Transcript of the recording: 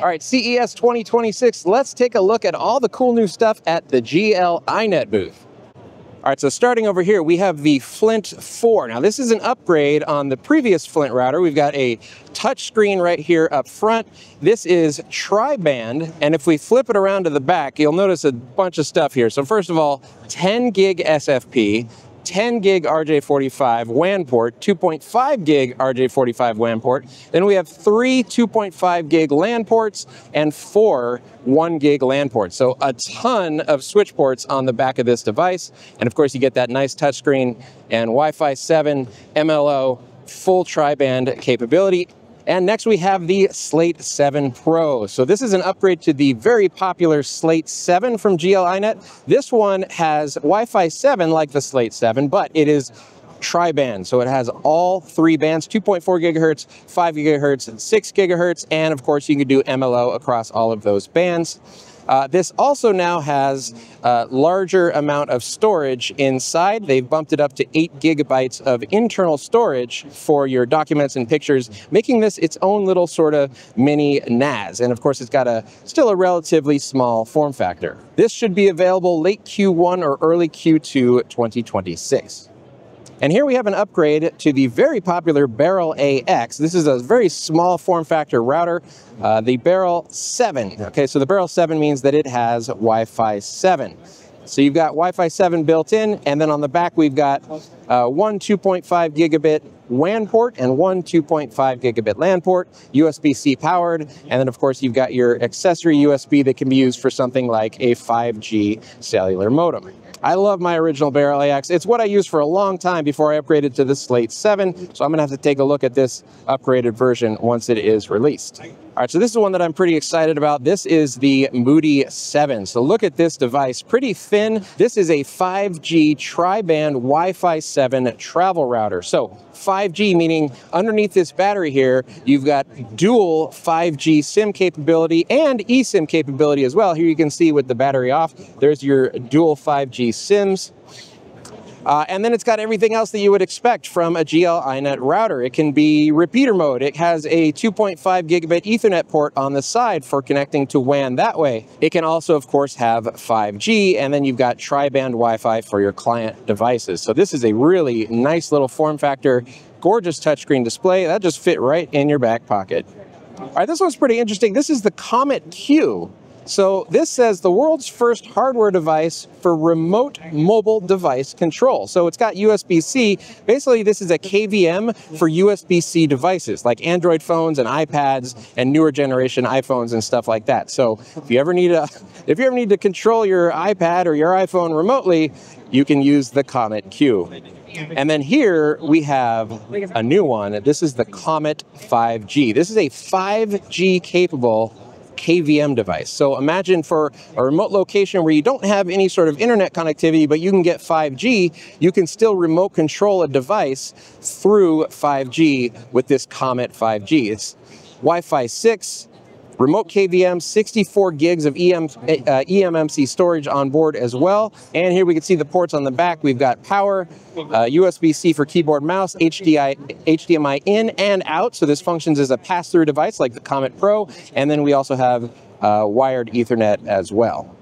All right, CES 2026, let's take a look at all the cool new stuff at the GL iNet booth. All right, so starting over here, we have the Flint 4. Now, this is an upgrade on the previous Flint router. We've got a touch screen right here up front. This is tri-band, and if we flip it around to the back, you'll notice a bunch of stuff here. So first of all, 10 gig SFP, 10 gig RJ45 WAN port, 2.5 gig RJ45 WAN port. Then we have three 2.5 gig LAN ports and four 1 gig LAN ports. So a ton of switch ports on the back of this device. And of course, you get that nice touchscreen and Wi Fi 7 MLO full tri-band capability and next we have the Slate 7 Pro. So this is an upgrade to the very popular Slate 7 from GL iNet. This one has Wi-Fi 7 like the Slate 7, but it is tri-band. So it has all three bands, 2.4 gigahertz, 5 gigahertz, and 6 gigahertz. And of course, you can do MLO across all of those bands. Uh, this also now has a larger amount of storage inside. They've bumped it up to 8 gigabytes of internal storage for your documents and pictures, making this its own little sort of mini NAS. And of course, it's got a still a relatively small form factor. This should be available late Q1 or early Q2 2026. And here we have an upgrade to the very popular Beryl AX. This is a very small form factor router, uh, the Beryl 7. Okay, so the Beryl 7 means that it has Wi-Fi 7. So you've got Wi-Fi 7 built in, and then on the back we've got uh, one 2.5 gigabit WAN port and one 2.5 gigabit LAN port, USB-C powered, and then of course you've got your accessory USB that can be used for something like a 5G cellular modem. I love my original Beryl AX. It's what I used for a long time before I upgraded to the Slate 7, so I'm gonna have to take a look at this upgraded version once it is released. All right, so this is one that I'm pretty excited about. This is the Mudi 7. So look at this device, pretty thin. This is a 5G tri-band Wi-Fi 7 travel router. So 5G, meaning underneath this battery here, you've got dual 5G SIM capability and eSIM capability as well. Here you can see with the battery off, there's your dual 5G SIMs. Uh, and then it's got everything else that you would expect from a GL iNet router. It can be repeater mode. It has a 2.5 gigabit Ethernet port on the side for connecting to WAN that way. It can also, of course, have 5G, and then you've got tri-band Wi-Fi for your client devices. So this is a really nice little form factor, gorgeous touchscreen display. That just fit right in your back pocket. All right, this one's pretty interesting. This is the Comet Q. So this says the world's first hardware device for remote mobile device control. So it's got USB-C. Basically, this is a KVM for USB-C devices like Android phones and iPads and newer generation iPhones and stuff like that. So if you ever need a, if you ever need to control your iPad or your iPhone remotely, you can use the Comet Q. And then here we have a new one. This is the Comet 5G. This is a 5G capable KVM device. So imagine for a remote location where you don't have any sort of internet connectivity, but you can get 5G, you can still remote control a device through 5G with this Comet 5G. It's Wi-Fi 6, remote KVM, 64 gigs of EM, uh, eMMC storage on board as well. And here we can see the ports on the back. We've got power, uh, USB-C for keyboard mouse, HDI, HDMI in and out. So this functions as a pass-through device like the Comet Pro. And then we also have uh, wired Ethernet as well.